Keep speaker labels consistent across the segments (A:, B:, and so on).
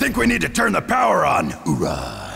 A: think we need to turn the power on. Hoorah.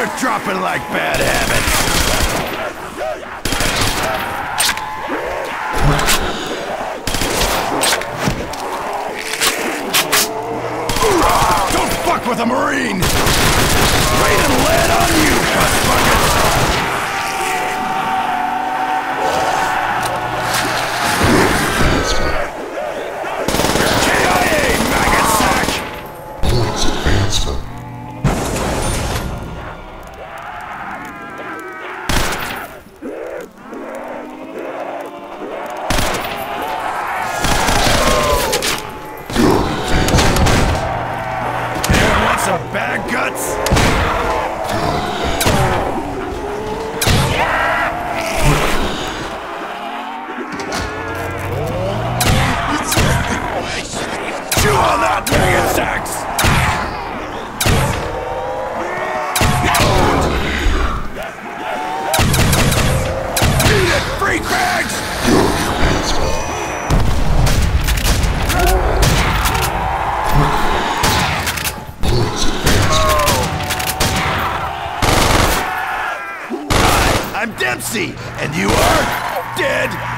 A: They're dropping like bad habits! Don't fuck with a Marine! Raining lead on you, and you are dead.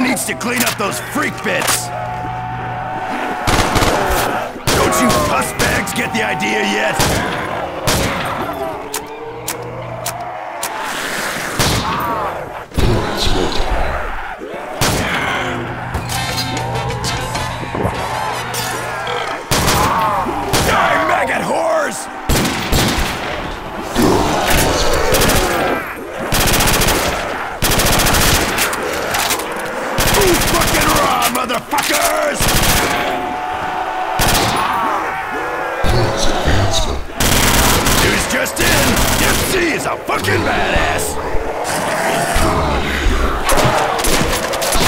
A: Someone needs to clean up those freak bits. Don't you puss bags get the idea yet? Fucking raw, motherfuckers? News just in, Dempsey is a fucking badass.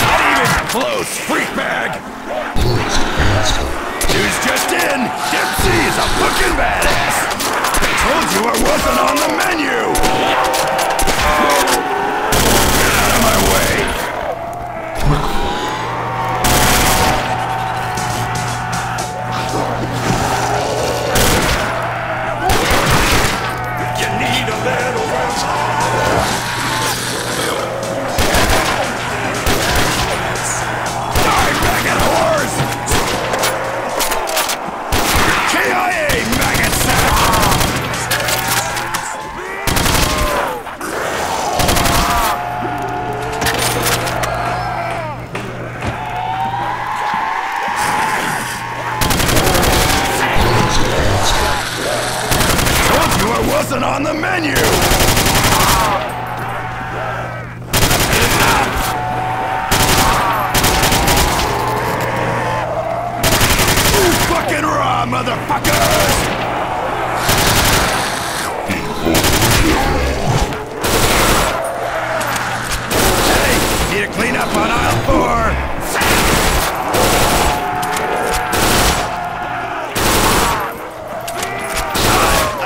A: Not even close, freak bag. News just in, Dempsey is a fucking badass. I told you I wasn't on the menu. Get out of my way. Wasn't on the menu! Fucking raw, motherfuckers?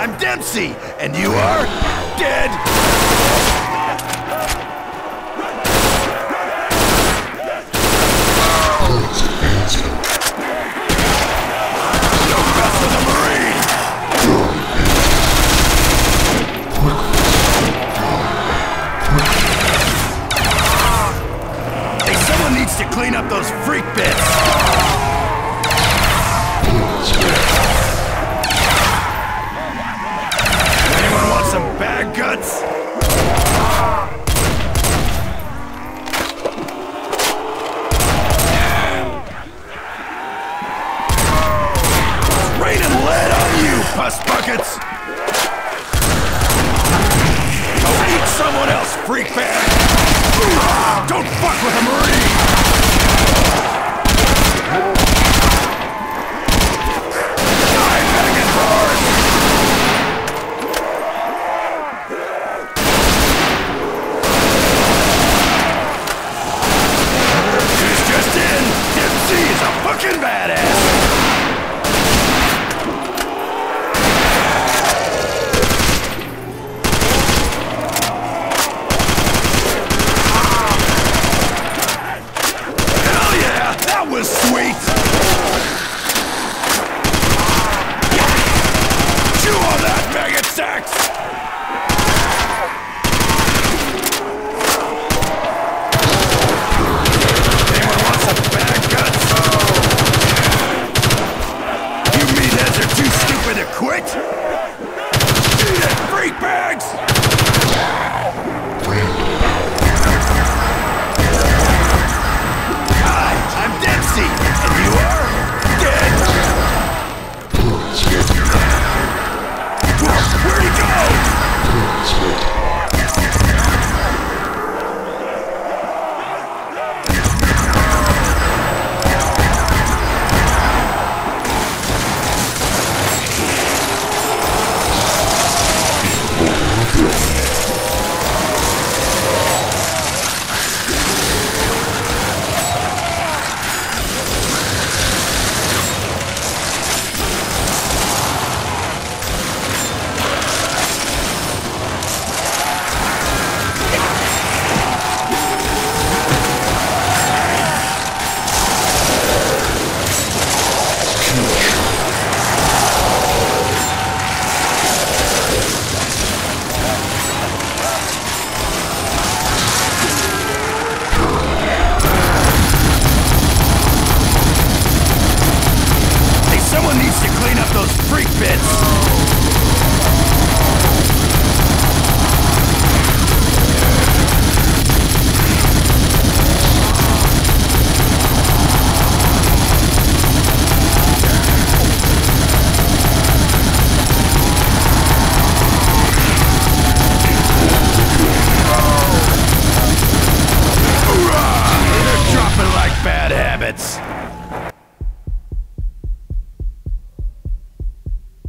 A: I'm Dempsey, and you are dead. Hey, someone needs to clean up those freak bits! someone else, freak band! Don't fuck with a Marine! to clean up those freak bits!